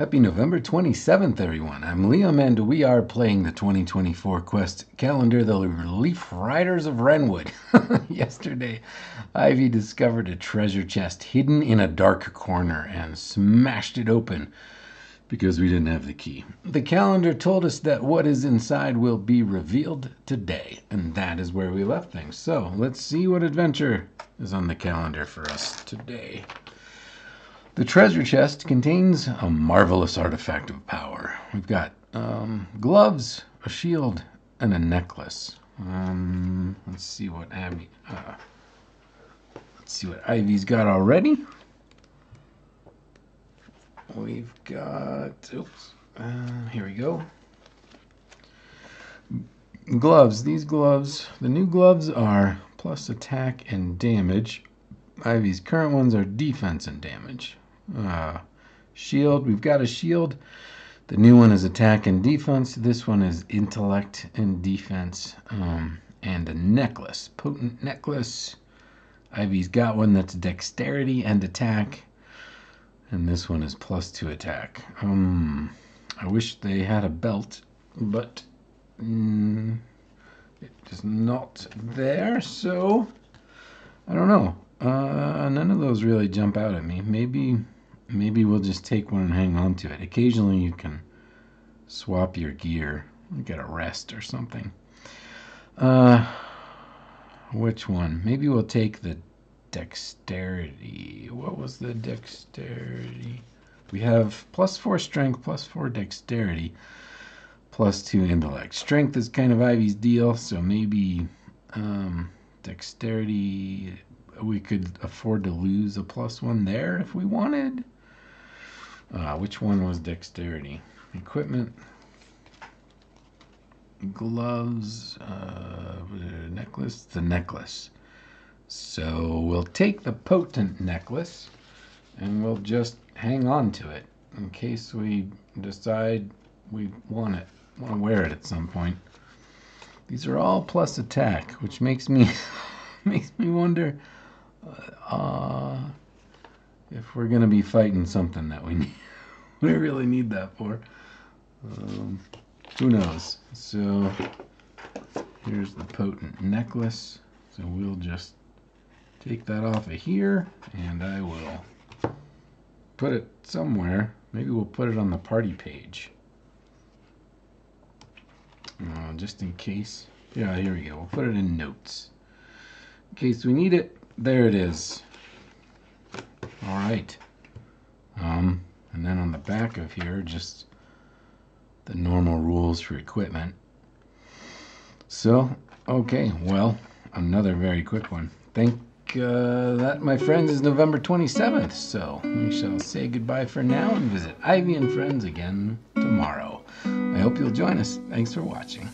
Happy November 27th, everyone. I'm Liam, and we are playing the 2024 Quest calendar, The Leaf Riders of Wrenwood. Yesterday, Ivy discovered a treasure chest hidden in a dark corner and smashed it open because we didn't have the key. The calendar told us that what is inside will be revealed today, and that is where we left things. So let's see what adventure is on the calendar for us today. The treasure chest contains a marvelous artifact of power. We've got um, gloves, a shield, and a necklace. Um, let's see what Abby. Uh, let's see what Ivy's got already. We've got. Oops. Uh, here we go. Gloves. These gloves. The new gloves are plus attack and damage. Ivy's current ones are defense and damage. Uh, shield. We've got a shield. The new one is attack and defense. This one is intellect and defense. Um, and a necklace. Potent necklace. Ivy's got one that's dexterity and attack. And this one is plus two attack. Um, I wish they had a belt, but mm, it is not there. So I don't know. Uh, none of those really jump out at me. Maybe maybe we'll just take one and hang on to it. Occasionally you can swap your gear, and get a rest or something. Uh, which one? Maybe we'll take the dexterity. What was the dexterity? We have plus four strength, plus four dexterity, plus two intellect. Strength is kind of Ivy's deal, so maybe um, dexterity. We could afford to lose a plus one there if we wanted. Uh, which one was dexterity? Equipment, gloves, uh, necklace, the necklace. So we'll take the potent necklace and we'll just hang on to it in case we decide we want it, want to wear it at some point. These are all plus attack, which makes me makes me wonder uh, if we're gonna be fighting something that we need, we really need that for. Um, who knows? So here's the potent necklace. So we'll just take that off of here and I will put it somewhere. Maybe we'll put it on the party page. Uh, just in case. Yeah, here we go. We'll put it in notes. In case we need it, there it is. Right. Um, and then on the back of here, just the normal rules for equipment. So, okay, well, another very quick one. Thank uh, that, my friends, is November 27th. So we shall say goodbye for now and visit Ivy and Friends again tomorrow. I hope you'll join us. Thanks for watching.